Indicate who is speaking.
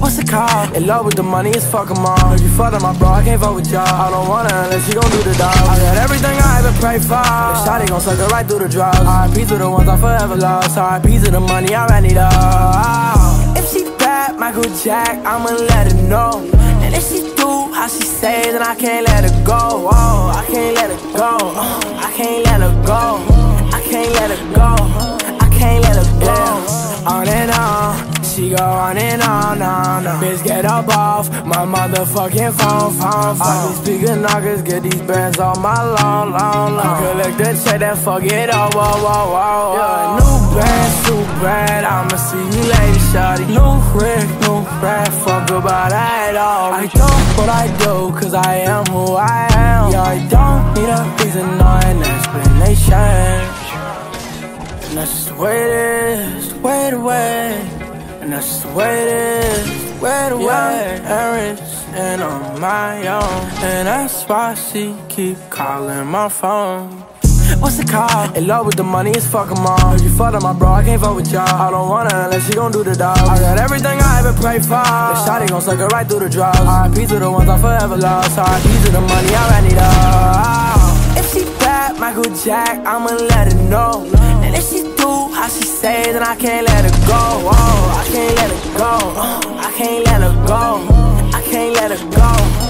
Speaker 1: What's it called? In love with the money, it's fuck 'em all. If you fuck my bro, I can't vote with y'all. I don't wanna unless you gon' do the dog. I got everything I ever prayed for. The shawty gon' suck it right through the drugs. RIP to the ones I forever lost. RIP to the money I ran it up. If she bad, Michael Jack, I'ma let her know. And if she do how she say, then I can't let her go. Oh, I can't let her go. I can't let her go. I can't let her go. I can't let her go. On and on. She go on and on, on, on. Bitch, get up off my motherfucking phone, phone, phone. Uh-huh. All these speaker knockers, get these bands on my lawn, lawn, lawn. Uh-huh. Collect the check, then fuck it up, whoa, whoa, whoa. Yeah, new band, too bad. I'ma see you later, shawty. New Rick, new Brad, fuck about that all. I don't what I do, cause I am who I am. Yeah, I don't need a reason or an explanation. And that's just the way it is, the way the way. And that's just the way it is, the way the way. And rich and on my own. And that's why she keep calling my phone. What's it called? In love with the money, it's fuck 'em all. You fuck up my bro, I can't fuck with y'all. I don't wanna unless she gon' do the dog. I got everything I ever prayed for. The shawty gon' suck it right through the drugs. RIP to the ones I forever lost. RIP to the money, I ran it up. If she bad, Michael Jack, I'ma let say, then I can't let her go. Oh, I can't let her go. I can't let her go. I can't let her go.